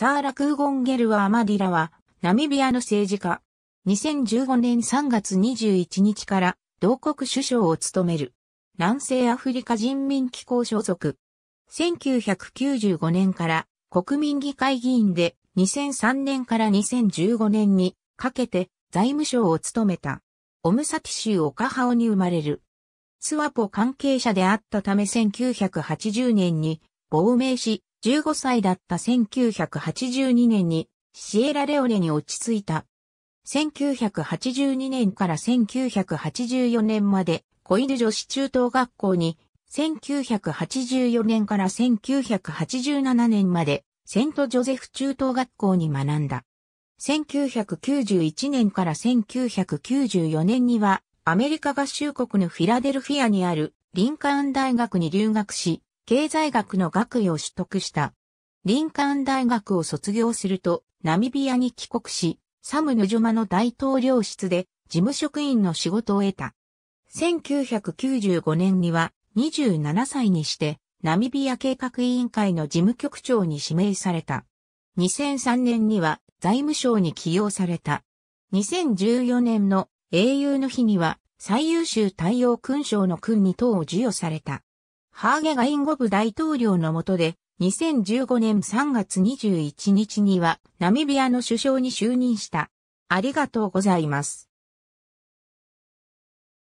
サーラ・クーゴンゲルワ・アマディラは、ナミビアの政治家。2015年3月21日から同国首相を務める。南西アフリカ人民機構所属。1995年から国民議会議員で2003年から2015年にかけて財務省を務めた。オムサティ州オカハオに生まれる。スワポ関係者であったため1980年に亡命し、15歳だった1982年にシエラレオネに落ち着いた。1982年から1984年までコイル女子中等学校に、1984年から1987年までセントジョゼフ中等学校に学んだ。1991年から1994年にはアメリカ合衆国のフィラデルフィアにあるリンカーン大学に留学し、経済学の学位を取得した。リンカーン大学を卒業すると、ナミビアに帰国し、サムヌジュマの大統領室で事務職員の仕事を得た。1995年には27歳にしてナミビア計画委員会の事務局長に指名された。2003年には財務省に起用された。2014年の英雄の日には最優秀太陽勲章の勲に等を授与された。ハーゲガインゴブ大統領の下で、2015年3月21日にはナミビアの首相に就任した。ありがとうございます。